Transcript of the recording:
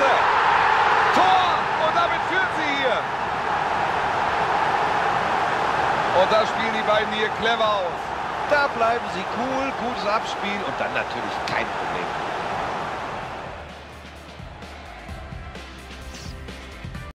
Chance. Tor! Und damit führen sie hier. Und da spielen die beiden hier clever aus. Da bleiben sie cool, gutes Abspiel und dann natürlich kein Problem.